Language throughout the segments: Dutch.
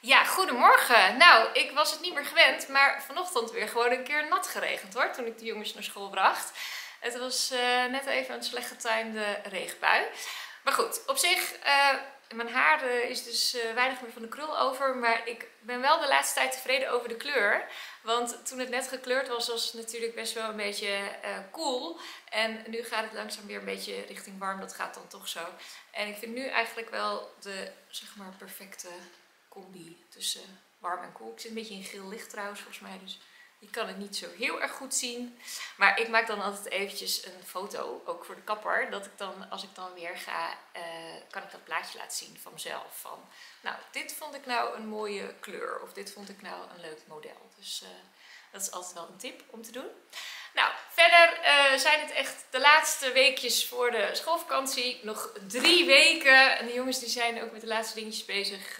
Ja, goedemorgen. Nou, ik was het niet meer gewend, maar vanochtend weer gewoon een keer nat geregend hoor, toen ik de jongens naar school bracht. Het was eh, net even een slecht getimede regenbui. Maar goed, op zich, eh, mijn haar eh, is dus eh, weinig meer van de krul over, maar ik ben wel de laatste tijd tevreden over de kleur. Want toen het net gekleurd was, was het natuurlijk best wel een beetje cool. En nu gaat het langzaam weer een beetje richting warm, dat gaat dan toch zo. En ik vind nu eigenlijk wel de, zeg maar, perfecte combi tussen warm en koel. Ik zit een beetje in geel licht trouwens volgens mij, dus je kan het niet zo heel erg goed zien. Maar ik maak dan altijd eventjes een foto, ook voor de kapper, dat ik dan, als ik dan weer ga, eh, kan ik dat plaatje laten zien van mezelf. Van, nou, dit vond ik nou een mooie kleur, of dit vond ik nou een leuk model. Dus eh, dat is altijd wel een tip om te doen. Nou, verder eh, zijn het echt de laatste weekjes voor de schoolvakantie. Nog drie weken. En de jongens die zijn ook met de laatste dingetjes bezig.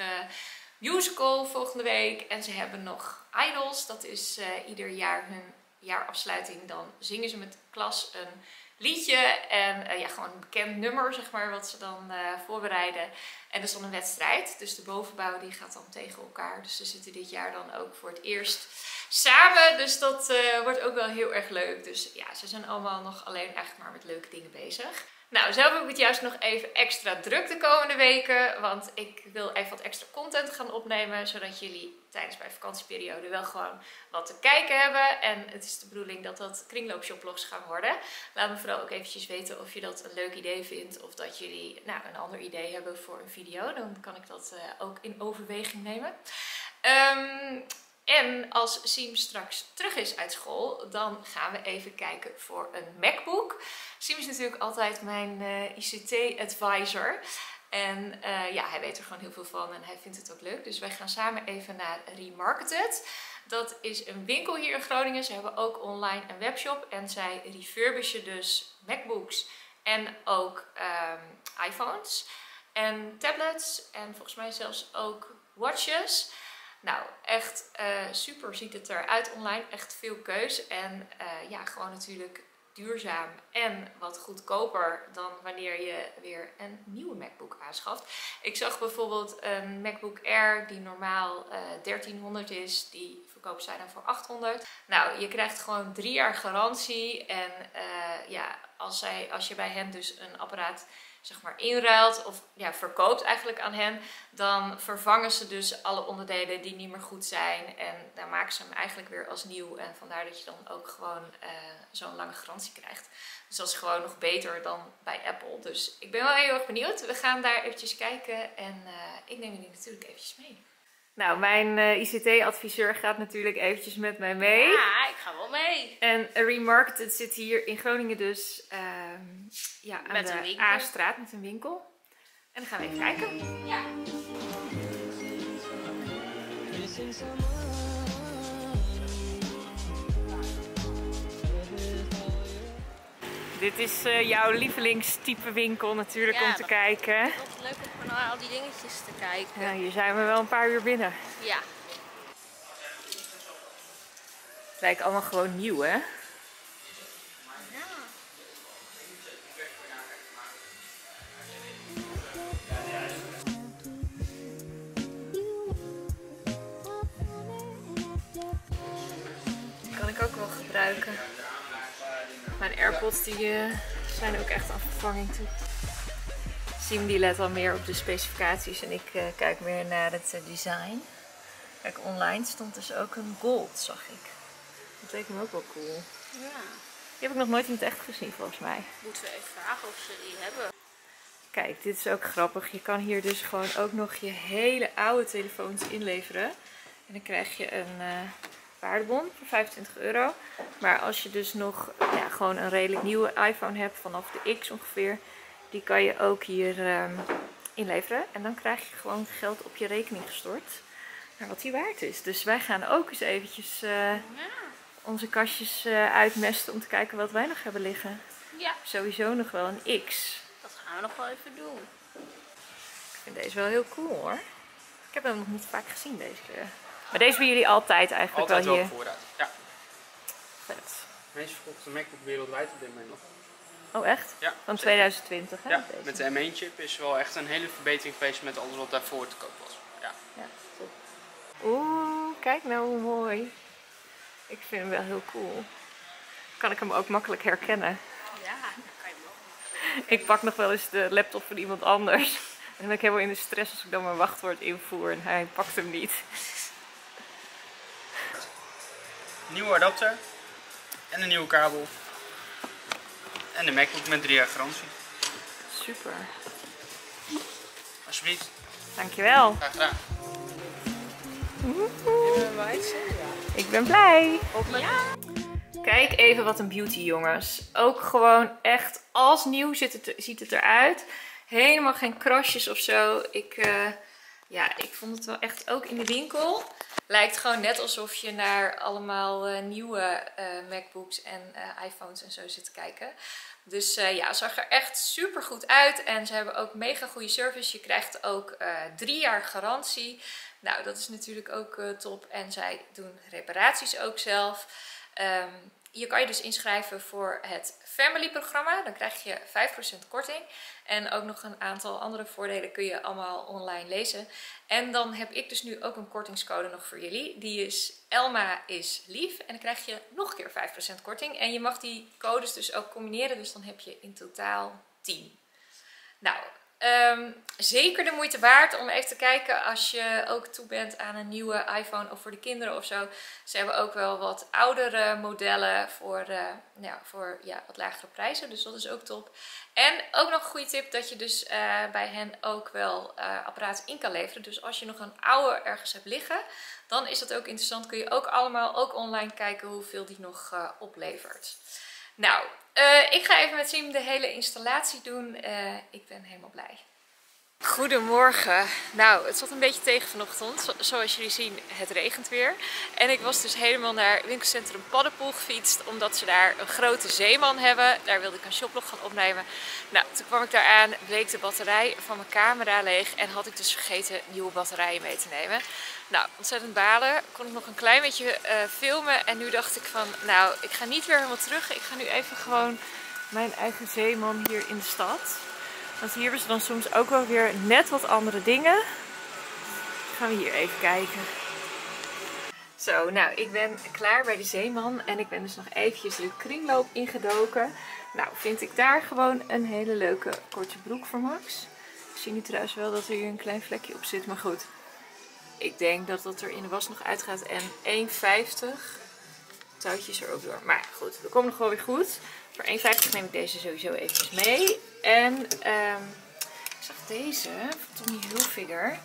Musical volgende week. En ze hebben nog Idols. Dat is eh, ieder jaar hun jaarafsluiting. Dan zingen ze met de klas een liedje. En eh, ja, gewoon een bekend nummer, zeg maar, wat ze dan eh, voorbereiden. En dat is dan een wedstrijd. Dus de bovenbouw die gaat dan tegen elkaar. Dus ze zitten dit jaar dan ook voor het eerst samen. Dus dat wordt ook wel heel erg leuk. Dus ja, ze zijn allemaal nog alleen eigenlijk maar met leuke dingen bezig. Nou, zelf heb ik het juist nog even extra druk de komende weken. Want ik wil even wat extra content gaan opnemen. Zodat jullie tijdens mijn vakantieperiode wel gewoon wat te kijken hebben. En het is de bedoeling dat dat kringloopshopvlogs gaan worden. Laat me vooral ook eventjes weten of je dat een leuk idee vindt. Of dat jullie nou, een ander idee hebben voor een video. Dan kan ik dat eh, ook in overweging nemen. Ehm, en als Siem straks terug is uit school, dan gaan we even kijken voor een MacBook. Siem is natuurlijk altijd mijn eh, ICT-advisor. En eh, ja, hij weet er gewoon heel veel van en hij vindt het ook leuk. Dus wij gaan samen even naar Remarketed. Dat is een winkel hier in Groningen. Ze hebben ook online een webshop. En zij refurbishen dus MacBooks en ook ehm, iPhones. En tablets en volgens mij zelfs ook watches. Nou, echt eh, super ziet het eruit online. Echt veel keus. En eh, ja, gewoon natuurlijk duurzaam en wat goedkoper dan wanneer je weer een nieuwe MacBook aanschaft. Ik zag bijvoorbeeld een MacBook Air die normaal eh 1300 is. Die verkoopt zij dan voor 800. Nou, je krijgt gewoon drie jaar garantie. En ja, als, zij, als je bij hen dus een apparaat zeg maar inruilt of ja, verkoopt eigenlijk aan hen, dan vervangen ze dus alle onderdelen die niet meer goed zijn en dan maken ze hem eigenlijk weer als nieuw en vandaar dat je dan ook gewoon eh, zo'n lange garantie krijgt. Dus dat is gewoon nog beter dan bij Apple. Dus ik ben wel heel erg benieuwd. We gaan daar eventjes kijken en eh, ik neem jullie natuurlijk eventjes mee. Nou, mijn ICT-adviseur gaat natuurlijk eventjes met mij mee. Ja, ik ga wel mee. En Remarketed zit hier in Groningen dus ehm, ja, aan Met de. A-straat met een winkel. En dan gaan we even kijken. Ja. Dit is eh, jouw lievelingstype winkel natuurlijk Ja, om te kijken. Wat leuk om naar al die dingetjes te kijken. Nou, hier zijn we wel een paar uur binnen. Ja. Het lijkt allemaal gewoon nieuw, hè? Die kan ik ook wel gebruiken. Mijn AirPods die, eh, zijn ook echt aan vervanging toe. Siem die let al meer op de specificaties en ik eh, kijk meer naar het eh, design. Kijk, online stond dus ook een gold, zag ik. Dat leek me ook wel cool. ja. Die heb ik nog nooit in het echt gezien volgens mij. Moeten we even vragen of ze die hebben. Kijk, dit is ook grappig. Je kan hier dus gewoon ook nog je hele oude telefoons inleveren. En dan krijg je een eh waardebon voor 25 euro. Maar als je dus nog ja, gewoon een redelijk nieuwe iPhone hebt, vanaf de X ongeveer, die kan je ook hier ehm, inleveren. En dan krijg je gewoon geld op je rekening gestort. Naar wat die waard is. Dus wij gaan ook eens eventjes eh, Ja. onze kastjes eh, uitmesten om te kijken wat wij nog hebben liggen. Ja, Sowieso nog wel een X. dat gaan we nog wel even doen. Ik vind deze wel heel cool hoor. Ik heb hem nog niet vaak gezien deze keer. Maar deze hebben jullie altijd eigenlijk Altijd wel wel hier. op voorraad. Ja. Vet. meest verkochte MacBook wereldwijd op dit moment nog. Oh, echt? Ja, Van zeker. 2020, hè? Ja, deze? met de M1 chip is wel echt een hele verbetering geweest met alles wat daarvoor te koop was. Ja. Ja, top. Oeh, kijk nou hoe mooi. Ik vind hem wel heel cool. Kan ik hem ook makkelijk herkennen. Ja, dan kan je hem nog. Ik pak nog wel eens de laptop van iemand anders. En dan ben ik helemaal in de stress als ik dan mijn wachtwoord invoer en hij pakt hem niet. Nieuwe adapter. En een nieuwe kabel. En de MacBook met 3 jaar garantie. Super. Alsjeblieft. Dankjewel. Graag gedaan. Ik ben blij. Kijk even wat een beauty, jongens. Ook gewoon echt als nieuw ziet het, ziet het eruit. Helemaal geen krasjes of zo. Ik, eh, ja, ik vond het wel echt ook in de winkel. Lijkt gewoon net alsof je naar allemaal eh, nieuwe eh, MacBooks en eh, iPhones en zo zit te kijken. Dus ja, zag er echt super goed uit. En ze hebben ook mega goede service. Je krijgt ook drie jaar garantie. Nou, dat is natuurlijk ook top. En zij doen reparaties ook zelf. Ehm, je kan je dus inschrijven voor het Family programma. Dan krijg je 5% korting. En ook nog een aantal andere voordelen kun je allemaal online lezen. En dan heb ik dus nu ook een kortingscode nog voor jullie. Die is Elma is lief. En dan krijg je nog een keer 5% korting. En je mag die codes dus ook combineren. Dus dan heb je in totaal 10. Nou, ehm, zeker de moeite waard om even te kijken als je ook toe bent aan een nieuwe iPhone of voor de kinderen of zo. Ze hebben ook wel wat oudere modellen voor, ja, voor ja, wat lagere prijzen, dus dat is ook top. En ook nog een goede tip dat je dus eh, bij hen ook wel eh, apparaten in kan leveren. Dus als je nog een oude ergens hebt liggen, dan is dat ook interessant. Kun je ook allemaal ook online kijken hoeveel die nog oplevert. Nou, ik ga even met Sim de hele installatie doen. Eh, ik ben helemaal blij. Goedemorgen. Nou, het zat een beetje tegen vanochtend. Zo- zoals jullie zien, het regent weer. En ik was dus helemaal naar winkelcentrum Paddenpoel gefietst. Omdat ze daar een grote zeeman hebben. Daar wilde ik een shoplog gaan opnemen. Nou, toen kwam ik daar aan, bleek de batterij van mijn camera leeg. En had ik dus vergeten nieuwe batterijen mee te nemen. Nou, ontzettend balen. Kon ik nog een klein beetje eh, filmen. En nu dacht ik van, nou, ik ga niet weer helemaal terug. Ik ga nu even gewoon mijn eigen zeeman hier in de stad. Want hier hebben ze dan soms ook wel weer net wat andere dingen. Gaan we hier even kijken. Zo, nou, ik ben klaar bij de zeeman. En ik ben dus nog eventjes de kringloop ingedoken. Nou, vind ik daar gewoon een hele leuke korte broek voor Max. Ik zie nu trouwens wel dat er hier een klein vlekje op zit. Maar goed, ik denk dat dat er in de was nog uitgaat. En 1,50 touwtjes er ook door. Maar goed, dat komt nog wel weer goed. Voor 1,50 neem ik deze sowieso eventjes mee. En ehm, ik zag deze van Tommy Hilfiger.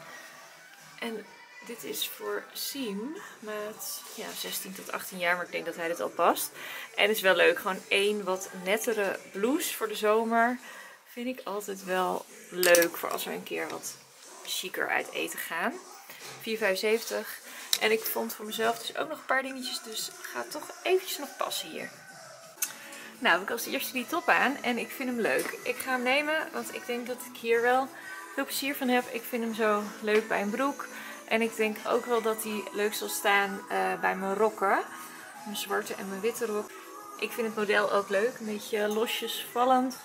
En dit is voor Siem met ja, 16 tot 18 jaar, maar ik denk dat hij dit al past. En is wel leuk, gewoon één wat nettere blouse voor de zomer. Vind ik altijd wel leuk voor als we een keer wat chiquer uit eten gaan. 4,75. En ik vond voor mezelf dus ook nog een paar dingetjes, dus gaat toch eventjes nog passen hier. Nou, heb ik als eerste die top aan en ik vind hem leuk. Ik ga hem nemen, want ik denk dat ik hier wel veel plezier van heb. Ik vind hem zo leuk bij een broek. En ik denk ook wel dat hij leuk zal staan eh, bij mijn rokken. Mijn zwarte en mijn witte rok. Ik vind het model ook leuk. Een beetje losjes vallend.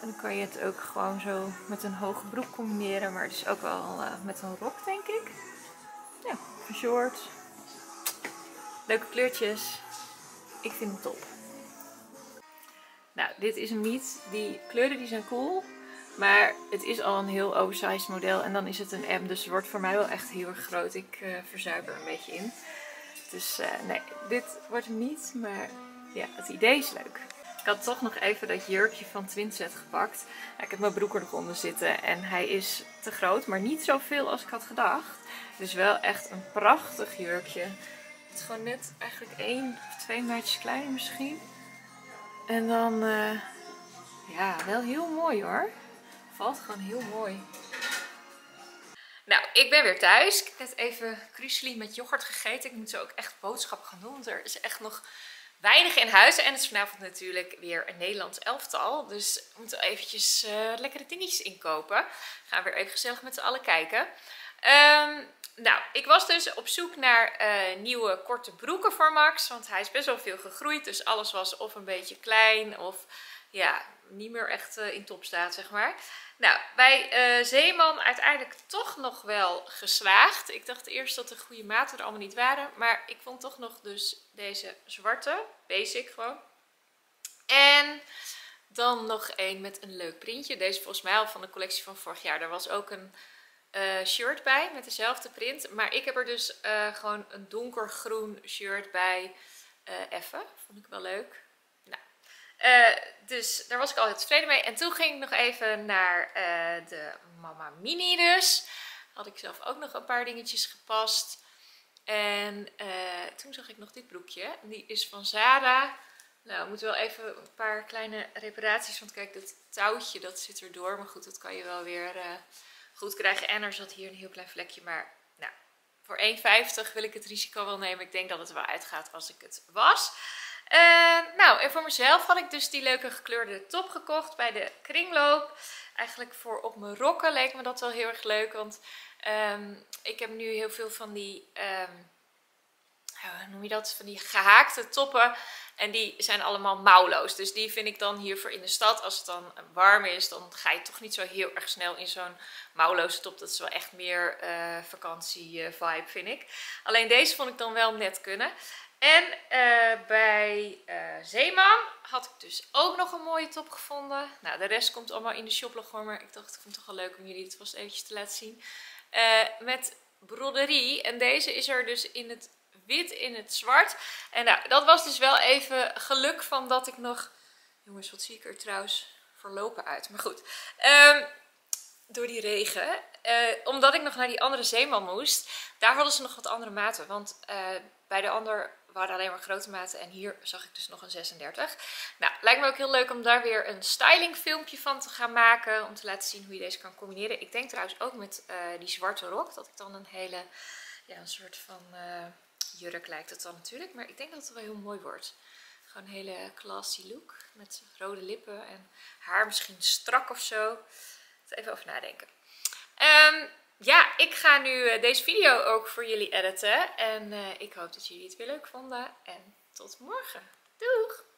En dan kan je het ook gewoon zo met een hoge broek combineren. Maar het is ook wel eh, met een rok, denk ik. Ja, short. Leuke kleurtjes. Ik vind hem top. Nou, dit is hem niet. Die kleuren die zijn cool. Maar het is al een heel oversized model. En dan is het een M. Dus het wordt voor mij wel echt heel erg groot. Ik verzuip er een beetje in. Dus eh, nee, dit wordt hem niet. Maar ja, het idee is leuk. Ik had toch nog even dat jurkje van Twinset gepakt. Ik heb mijn broek er nog onder zitten. En hij is te groot. Maar niet zoveel als ik had gedacht. Dus wel echt een prachtig jurkje. Het is gewoon net eigenlijk één of twee maatjes kleiner misschien. En dan, eh, ja, wel heel mooi hoor. Valt gewoon heel mooi. Nou, ik ben weer thuis. Ik heb net even crucially met yoghurt gegeten. Ik moet zo ook echt boodschap gaan doen. Want er is echt nog weinig in huis. En het is vanavond natuurlijk weer een Nederlands elftal. Dus we moeten eventjes eh, lekkere dingetjes inkopen. Gaan we weer even gezellig met z'n allen kijken. Ehm, nou, ik was dus op zoek naar eh, nieuwe korte broeken voor Max. Want hij is best wel veel gegroeid. Dus alles was of een beetje klein of ja, niet meer echt eh, in topstaat, zeg maar. Nou, bij eh, Zeeman uiteindelijk toch nog wel geslaagd. Ik dacht eerst dat de goede maten er allemaal niet waren. Maar ik vond toch nog dus deze zwarte, basic gewoon. En dan nog één met een leuk printje. Deze volgens mij al van de collectie van vorig jaar. Daar was ook een eh, shirt bij met dezelfde print. Maar ik heb er dus eh, gewoon een donkergroen shirt bij. Uh, Even, vond ik wel leuk. Nou, dus daar was ik altijd tevreden mee. En toen ging ik nog even naar de Mama Mini dus. Had ik zelf ook nog een paar dingetjes gepast. En toen zag ik nog dit broekje. Die is van Zara. Nou, we moeten wel even een paar kleine reparaties. Want kijk, dat touwtje dat zit erdoor. Maar goed, dat kan je wel weer goed krijgen. En er zat hier een heel klein vlekje. Maar nou, voor 1,50 wil ik het risico wel nemen. Ik denk dat het wel uitgaat als ik het was. Uh, nou, en voor mezelf had ik dus die leuke gekleurde top gekocht bij de kringloop. Eigenlijk voor op mijn rokken leek me dat wel heel erg leuk. Want um, ik heb nu heel veel van die... Um, noem je dat? Van die gehaakte toppen. En die zijn allemaal mouwloos. Dus die vind ik dan hiervoor in de stad. Als het dan warm is, dan ga je toch niet zo heel erg snel in zo'n mouwloze top. Dat is wel echt meer uh, vakantie uh, vibe, vind ik. Alleen deze vond ik dan wel net kunnen. En uh, bij Zeeman had ik dus ook nog een mooie top gevonden. Nou, de rest komt allemaal in de shoplog maar ik dacht, ik vond het toch wel leuk om jullie het vast eventjes te laten zien. met broderie. En deze is er dus in het wit in het zwart. En nou, dat was dus wel even geluk van dat ik nog... Jongens, wat zie ik er trouwens verlopen uit. Maar goed, um, door die regen. Uh, omdat ik nog naar die andere zeeman moest, daar hadden ze nog wat andere maten. Want uh, bij de ander waren alleen maar grote maten en hier zag ik dus nog een 36. Nou, lijkt me ook heel leuk om daar weer een styling filmpje van te gaan maken. Om te laten zien hoe je deze kan combineren. Ik denk trouwens ook met uh, die zwarte rok, dat ik dan een hele, ja, een soort van jurk lijkt het dan natuurlijk. Maar ik denk dat het wel heel mooi wordt. Gewoon een hele classy look. Met rode lippen en haar misschien strak of zo. Even over nadenken. Um, ja, ik ga nu uh, deze video ook voor jullie editen. En uh, ik hoop dat jullie het weer leuk vonden. En tot morgen. Doeg!